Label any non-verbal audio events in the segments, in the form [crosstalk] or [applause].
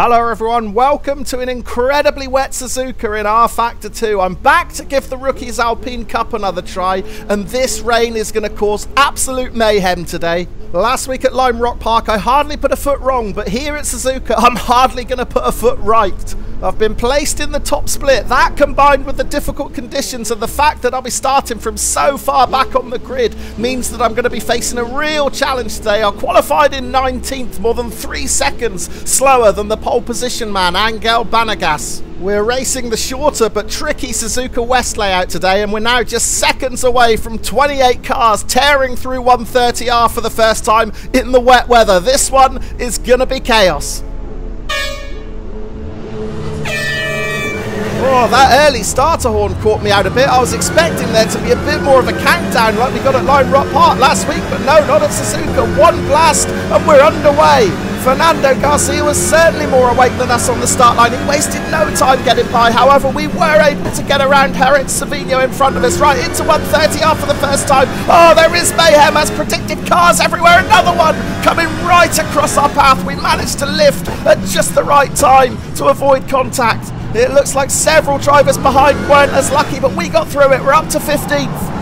Hello everyone, welcome to an incredibly wet Suzuka in rFactor 2. I'm back to give the Rookies Alpine Cup another try, and this rain is going to cause absolute mayhem today. Last week at Lime Rock Park, I hardly put a foot wrong, but here at Suzuka, I'm hardly going to put a foot right. I've been placed in the top split. That combined with the difficult conditions and the fact that I'll be starting from so far back on the grid means that I'm going to be facing a real challenge today. I qualified in 19th, more than three seconds slower than the pole position man, Angel Banegas. We're racing the shorter but tricky Suzuka West layout today, and we're now just seconds away from 28 cars tearing through 130R for the first time in the wet weather. This one is going to be chaos. Oh, that early starter horn caught me out a bit. I was expecting there to be a bit more of a countdown like we got at Lime Rock Park last week, but no, not at Suzuka. One blast and we're underway. Fernando Garcia was certainly more awake than us on the start line. He wasted no time getting by. However, we were able to get around Herrick Savino in front of us, right into 130R for the first time. Oh, there is mayhem as predicted. Cars everywhere. Another one coming right across our path. We managed to lift at just the right time to avoid contact. It looks like several drivers behind weren't as lucky, but we got through it. We're up to 15th.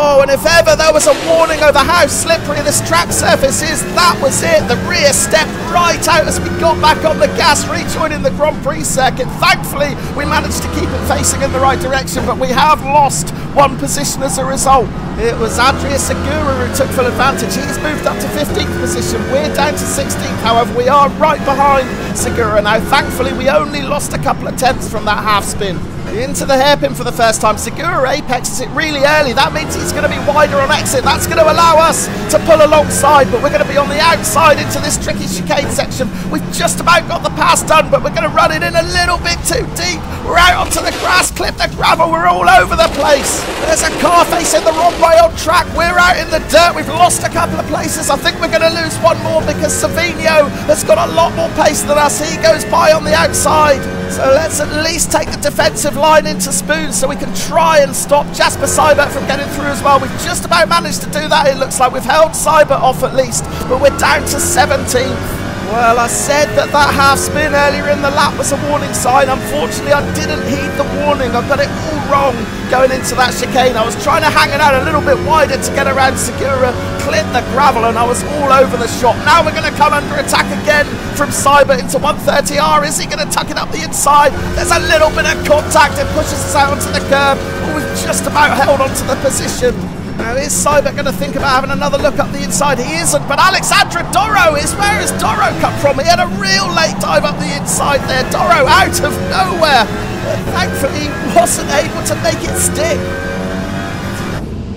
Oh, and if ever there was a warning over how slippery this track surface is, that was it. The rear stepped right out as we got back on the gas, rejoining the Grand Prix circuit. Thankfully, we managed to keep it facing in the right direction, but we have lost one position as a result. It was Andrea Segura who took full advantage. He's moved up to 15th position. We're down to 16th. However, we are right behind Segura now. Thankfully, we only lost a couple of tenths from that half spin. Into the hairpin for the first time. Segura apexes it really early. That means he's going to be wider on exit. That's going to allow us to pull alongside, but we're going to be on the outside into this tricky chicane section. We've just about got the pass done, but we're going to run it in a little bit too deep. We're out onto the grass, clip the gravel. We're all over the place. There's a car facing the wrong way on track. We're out in the dirt. We've lost a couple of places. I think we're going to lose one more because Savinho has got a lot more pace than us. He goes by on the outside. So let's at least take the defensive line into Spoon so we can try and stop Jasper Seibert from getting through as well. We've just about managed to do that. It looks like we've held Seibert off at least, but we're down to 17th. Well, I said that that half spin earlier in the lap was a warning sign. Unfortunately, I didn't heed the warning. I got it all wrong going into that chicane. I was trying to hang it out a little bit wider to get around Segura, clip the gravel, and I was all over the shop. Now we're going to come under attack again from Seibert into 130R. Is he going to tuck it up the inside? There's a little bit of contact. It pushes us out onto the curb. Oh, we've just about held onto the position. Now, is Seibert going to think about having another look up the inside? He isn't, but Alexandra Doro is. Where is Doro come from? He had a real late dive up the inside there. Doro out of nowhere. But thankfully, he wasn't able to make it stick.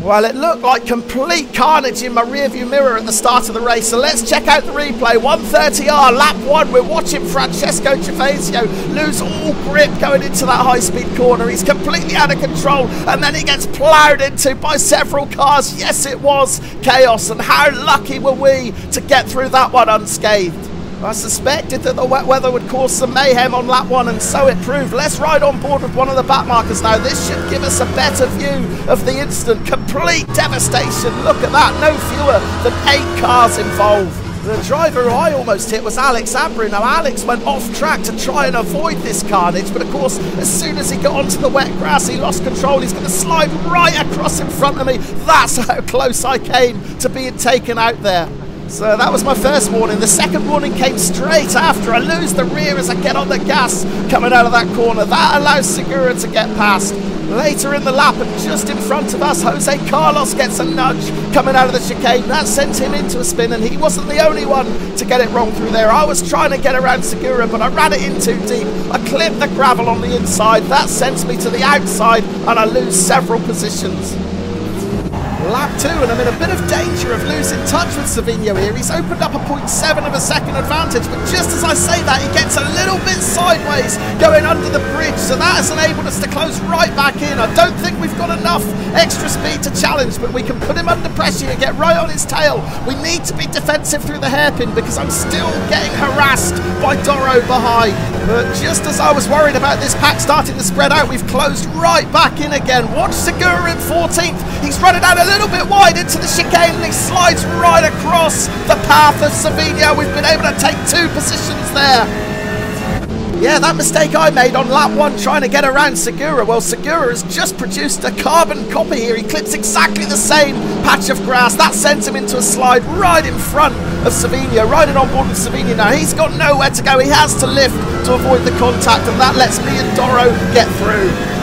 Well, it looked like complete carnage in my rearview mirror at the start of the race, so let's check out the replay. 130R, lap one, we're watching Francesco Gervasio lose all grip going into that high-speed corner. He's completely out of control, and then he gets ploughed into by several cars. Yes, it was chaos, and how lucky were we to get through that one unscathed. I suspected that the wet weather would cause some mayhem on lap one, and so it proved. Let's ride on board with one of the back markers now. This should give us a better view of the instant. Complete devastation. Look at that. No fewer than eight cars involved. The driver I almost hit was Alex Abreu. Now, Alex went off track to try and avoid this carnage, but of course, as soon as he got onto the wet grass, he lost control. He's going to slide right across in front of me. That's [laughs] how close I came to being taken out there. So that was my first warning. The second warning came straight after. I lose the rear as I get on the gas coming out of that corner. That allows Segura to get past. Later in the lap and just in front of us, Jose Carlos gets a nudge coming out of the chicane. That sent him into a spin and he wasn't the only one to get it wrong through there. I was trying to get around Segura, but I ran it in too deep. I clipped the gravel on the inside. That sends me to the outside and I lose several positions lap two, and I'm in a bit of danger of losing touch with Savinho here. He's opened up a 0.7 of a second advantage, but just as I say that, he gets a little bit sideways going under the bridge, so that has enabled us to close right back in. I don't think we've got enough extra speed to challenge, but we can put him under pressure and get right on his tail. We need to be defensive through the hairpin because I'm still getting harassed by Doro behind. But just as I was worried about this pack starting to spread out, we've closed right back in again. Watch Segura in 14th. He's running out a little bit wide into the chicane and he slides right across the path of Savino. We've been able to take two positions there. Yeah, that mistake I made on lap one trying to get around Segura. Well, Segura has just produced a carbon copy here. He clips exactly the same patch of grass. That sends him into a slide right in front of Savino, riding on board with Savino now. He's got nowhere to go. He has to lift to avoid the contact, and that lets me and Doro get through.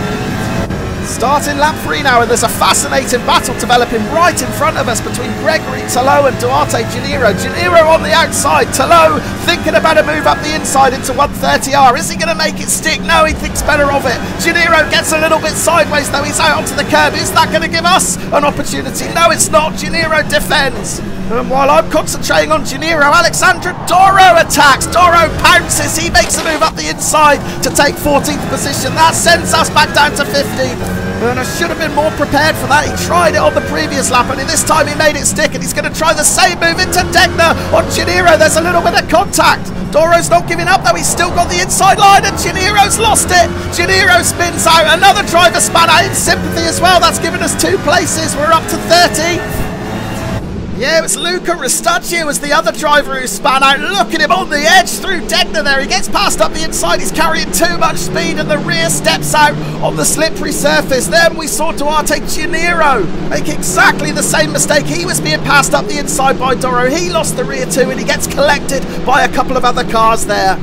Starting lap three now, and there's a fascinating battle developing right in front of us between Gregory Talot and Duarte Janiro. Janiro on the outside, Talot thinking about a move up the inside into 130R. Is he going to make it stick? No, he thinks better of it. Janiro gets a little bit sideways, though. He's out onto the curb. Is that going to give us an opportunity? No, it's not. Janiro defends. And while I'm concentrating on Janiro, Alexandra Doro attacks. Doro pounces. He makes a move up the inside to take 14th position. That sends us back down to 15th. I should have been more prepared for that. He tried it on the previous lap, and this time he made it stick, and he's going to try the same move into Degner on Janiro. There's a little bit of contact. Doro's not giving up, though. He's still got the inside line, and Janiro's lost it. Janiro spins out. Another driver span out in sympathy as well. That's given us two places. We're up to 30. Yeah, it was Luca Restaccio as the other driver who span out. Look at him on the edge through Degner there. He gets past up the inside. He's carrying too much speed and the rear steps out on the slippery surface. Then we saw Duarte Janiro make exactly the same mistake. He was being passed up the inside by Doro. He lost the rear too and he gets collected by a couple of other cars there.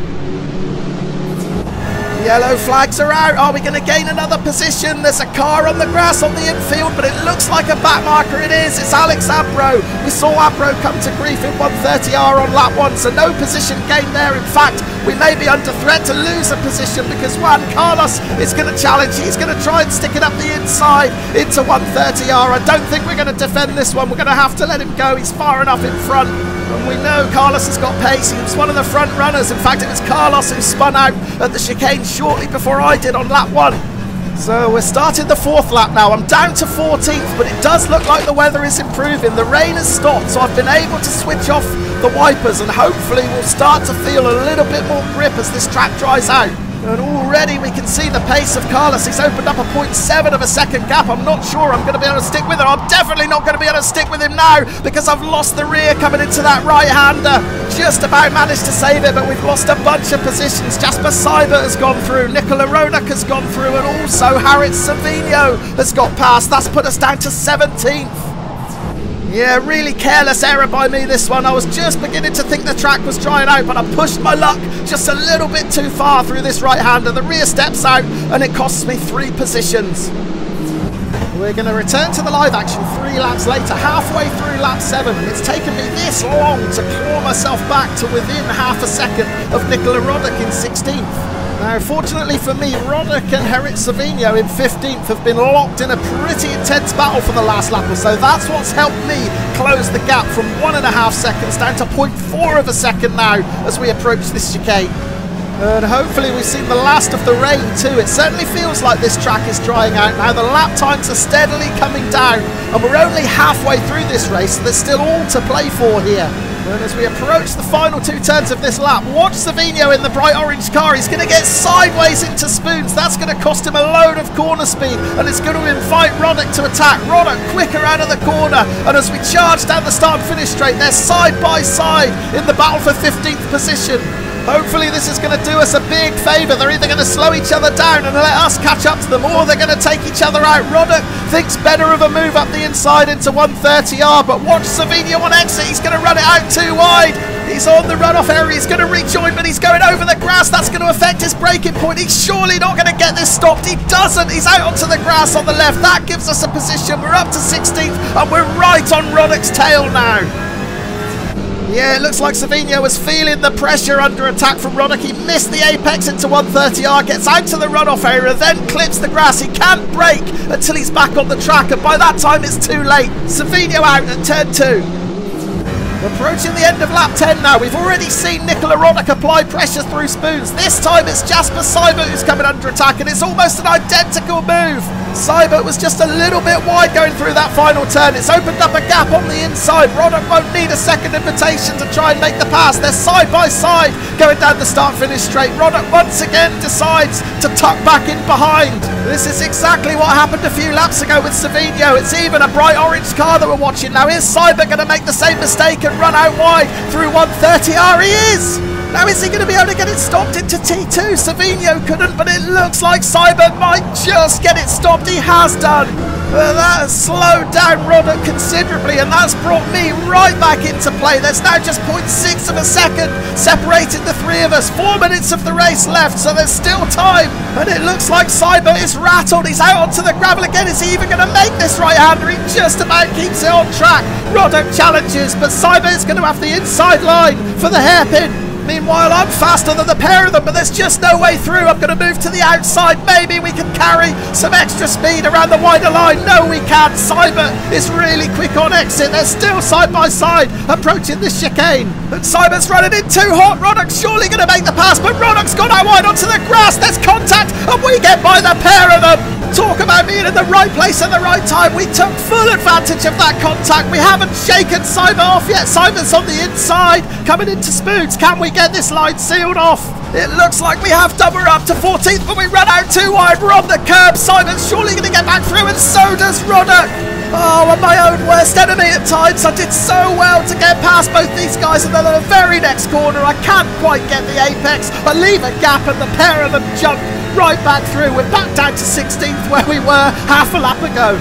Yellow flags are out. Are we going to gain another position? There's a car on the grass on the infield, but it looks like a back marker. It is. It's Alex Abreu. We saw Abreu come to grief in 130R on lap one, so no position gained there. In fact, we may be under threat to lose a position because Juan Carlos is going to challenge. He's going to try and stick it up the inside into 130R. I don't think we're going to defend this one. We're going to have to let him go. He's far enough in front. And we know Carlos has got pace. He was one of the front runners. In fact, it was Carlos who spun out at the chicane shortly before I did on lap one. So we're starting the fourth lap now. I'm down to 14th, but it does look like the weather is improving. The rain has stopped, so I've been able to switch off the wipers and hopefully we'll start to feel a little bit more grip as this track dries out. And already we can see the pace of Carlos. He's opened up a 0.7 of a second gap. I'm not sure I'm going to be able to stick with him. I'm definitely not going to be able to stick with him now because I've lost the rear coming into that right-hander. Just about managed to save it, but we've lost a bunch of positions. Jasper Seibert has gone through. Nicola Ronak has gone through. And also Harrit Savino has got past. That's put us down to 17th. Yeah, really careless error by me this one. I was just beginning to think the track was drying out, but I pushed my luck just a little bit too far through this right hander. The rear steps out and it costs me three positions. We're going to return to the live action three laps later, halfway through lap seven. It's taken me this long to claw myself back to within half a second of Nicola Roddick in 16th. Now, fortunately for me, Roddick and Harrit Savino in 15th have been locked in a pretty intense battle for the last lap or so. That's what's helped me close the gap from one and a half seconds down to 0.4 of a second now as we approach this chicane. And hopefully we've seen the last of the rain too. It certainly feels like this track is drying out now. The lap times are steadily coming down and we're only halfway through this race. So There's still all to play for here. And as we approach the final two turns of this lap, watch Savino in the bright orange car. He's going to get sideways into Spoons. That's going to cost him a load of corner speed, and it's going to invite Roddick to attack. Roddick quicker out of the corner, and as we charge down the start finish straight, they're side by side in the battle for 15th position. Hopefully this is going to do us a big favour. They're either going to slow each other down and let us catch up to them, or they're going to take each other out. Roddick thinks better of a move up the inside into 130R, but watch Savino on exit. He's going to run it out too wide. He's on the runoff area. He's going to rejoin, but he's going over the grass. That's going to affect his braking point. He's surely not going to get this stopped. He doesn't. He's out onto the grass on the left. That gives us a position. We're up to 16th, and we're right on Roddick's tail now. Yeah, it looks like Savino was feeling the pressure under attack from Roddick. He missed the apex into 130R, gets out to the runoff area, then clips the grass. He can't brake until he's back on the track, and by that time it's too late. Savino out at turn two. Approaching the end of lap 10 now. We've already seen Nicola Roddick apply pressure through spoons. This time it's Jasper Seibert who's coming under attack, and it's almost an identical move. Seibert was just a little bit wide going through that final turn. It's opened up a gap on the inside. Roddick won't need a second invitation to try and make the pass. They're side by side going down the start finish straight. Roddick once again decides to tuck back in behind. This is exactly what happened a few laps ago with Savino. It's even a bright orange car that we're watching now. Is Seibert going to make the same mistake and run out wide through 130R? Ah, he is! Now is he going to be able to get it stopped into T2? Savino couldn't, but it looks like Seibert might just get it stopped. He has done. But that slowed down Roddick considerably, and that's brought me right back into play. There's now just 0.6 of a second separating the three of us. Four minutes of the race left, so there's still time. And it looks like Seibert is rattled. He's out onto the gravel again. Is he even going to make this right-hander? He just about keeps it on track. Roddick challenges, but Seibert is going to have the inside line for the hairpin. Meanwhile, I'm faster than the pair of them, but there's just no way through. I'm going to move to the outside. Maybe we can carry some extra speed around the wider line. No, we can't. Seibert is really quick on exit. They're still side by side approaching this chicane. And Seibert's running in too hot. Roddick's surely going to make the pass, but Roddick's gone out wide onto the grass. There's contact, and we get by the pair of them. Talk about being in the right place at the right time. We took full advantage of that contact. We haven't shaken Simon off yet. Simon's on the inside, coming into Spoons. Can we get this line sealed off? It looks like we have. We're up to 14th, but we run out too wide. We're on the curb. Simon's surely going to get back through, and so does Roddick. Oh, I'm my own worst enemy at times. I did so well to get past both these guys, and then at the very next corner, I can't quite get the apex. I leave a gap, and the pair of them jump right back through. We're back down to 16th where we were half a lap ago.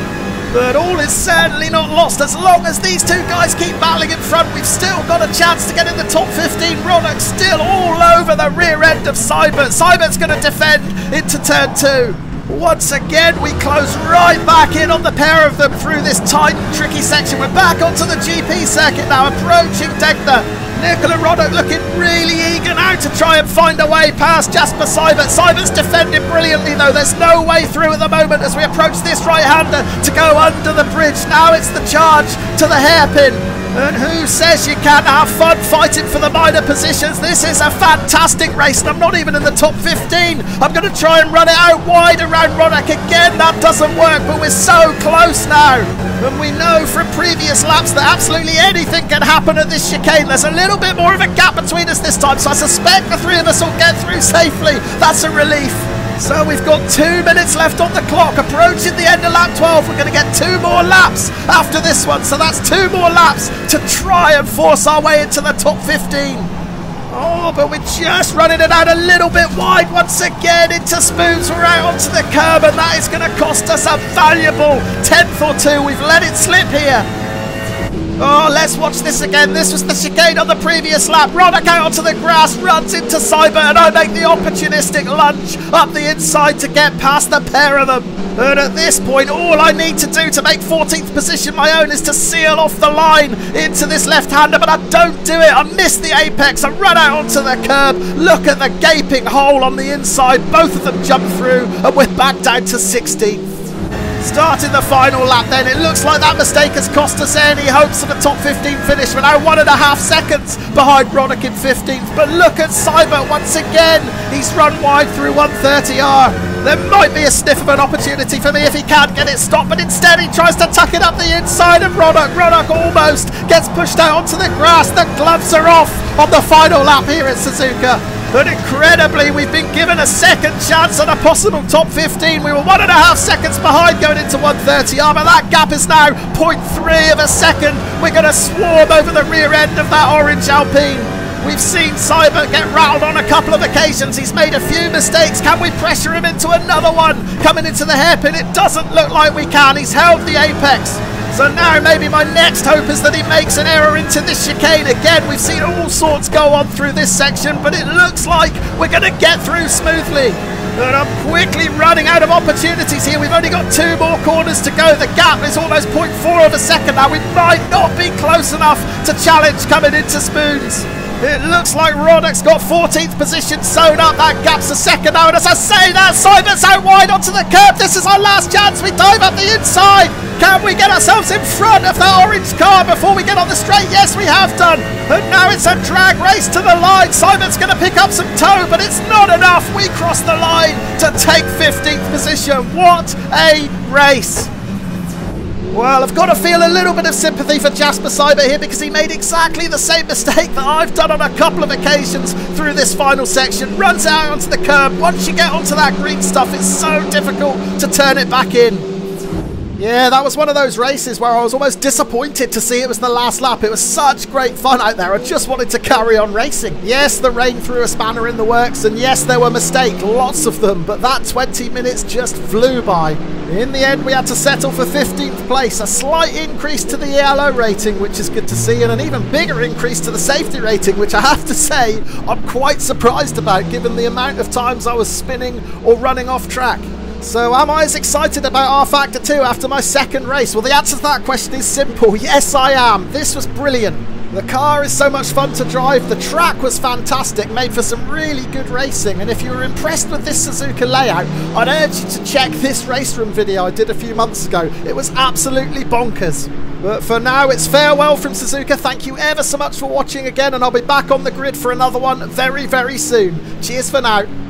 But all is certainly not lost. As long as these two guys keep battling in front, we've still got a chance to get in the top 15. Roddick still all over the rear end of Seibert. Seibert's going to defend into turn two. Once again, we close right back in on the pair of them through this tight tricky section. We're back onto the GP circuit now, approaching Degner. Nicola Roddick looking really eager now to try and find a way past Jasper Seibert. Seibert's defending brilliantly though. There's no way through at the moment as we approach this right-hander to go under the bridge. Now it's the charge to the hairpin. And who says you can't have fun fighting for the minor positions? This is a fantastic race, and I'm not even in the top 15. I'm going to try and run it out wide around Roddick again. That doesn't work, but we're so close now. And we know from previous laps that absolutely anything can happen at this chicane. There's a little bit more of a gap between us this time, so I suspect the three of us will get through safely. That's a relief. So we've got two minutes left on the clock, approaching the end of lap 12. We're going to get two more laps after this one, so that's two more laps to try and force our way into the top 15. Oh, but we're just running it out a little bit wide once again into Spoons. We're out onto the curb, and that is going to cost us a valuable tenth or two. We've let it slip here. Oh, let's watch this again. This was the chicane on the previous lap. Roddick out onto the grass, runs into Seibert, and I make the opportunistic lunge up the inside to get past the pair of them. And at this point, all I need to do to make 14th position my own is to seal off the line into this left-hander, but I don't do it. I miss the apex. I run out onto the curb. Look at the gaping hole on the inside. Both of them jump through, and we're back down to 16th. Starting the final lap then, it looks like that mistake has cost us any hopes of a top 15 finish. We're now one and a half seconds behind Roddick in 15th. But look at Seibert once again. He's run wide through 130R. There might be a sniff of an opportunity for me if he can't get it stopped, but instead he tries to tuck it up the inside of Roddick. Roddick almost gets pushed out onto the grass. The gloves are off on the final lap here at Suzuka. But incredibly, we've been given a second chance at a possible top 15. We were one and a half seconds behind going into 130R, but that gap is now 0.3 of a second. We're going to swarm over the rear end of that orange Alpine. We've seen Seibert get rattled on a couple of occasions. He's made a few mistakes. Can we pressure him into another one coming into the hairpin? It doesn't look like we can. He's held the apex. So now maybe my next hope is that he makes an error into this chicane. Again, we've seen all sorts go on through this section, but it looks like we're going to get through smoothly. And I'm quickly running out of opportunities here. We've only got two more corners to go. The gap is almost 0.4 of a second now. We might not be close enough to challenge coming into Spoons. It looks like Roddick's got 14th position sewn up. That gap's a second now. And as I say that, Simon's out wide onto the curb. This is our last chance. We dive up the inside. Can we get ourselves in front of that orange car before we get on the straight? Yes, we have done. And now it's a drag race to the line. Simon's going to pick up some toe, but it's not enough. We cross the line to take 15th position. What a race! Well, I've got to feel a little bit of sympathy for Jasper Seibert here because he made exactly the same mistake that I've done on a couple of occasions through this final section. Runs out onto the curb. Once you get onto that green stuff, it's so difficult to turn it back in. Yeah, that was one of those races where I was almost disappointed to see it was the last lap. It was such great fun out there. I just wanted to carry on racing. Yes, the rain threw a spanner in the works, and yes, there were mistakes, lots of them, but that 20 minutes just flew by. In the end, we had to settle for 15th place, a slight increase to the Elo rating, which is good to see, and an even bigger increase to the safety rating, which I have to say I'm quite surprised about given the amount of times I was spinning or running off track. So am I as excited about rFactor 2 after my second race? Well, the answer to that question is simple. Yes, I am. This was brilliant. The car is so much fun to drive, the track was fantastic, made for some really good racing, and if you were impressed with this Suzuka layout, I'd urge you to check this RaceRoom video I did a few months ago. It was absolutely bonkers. But for now, it's farewell from Suzuka. Thank you ever so much for watching again, and I'll be back on the grid for another one very, very soon. Cheers for now.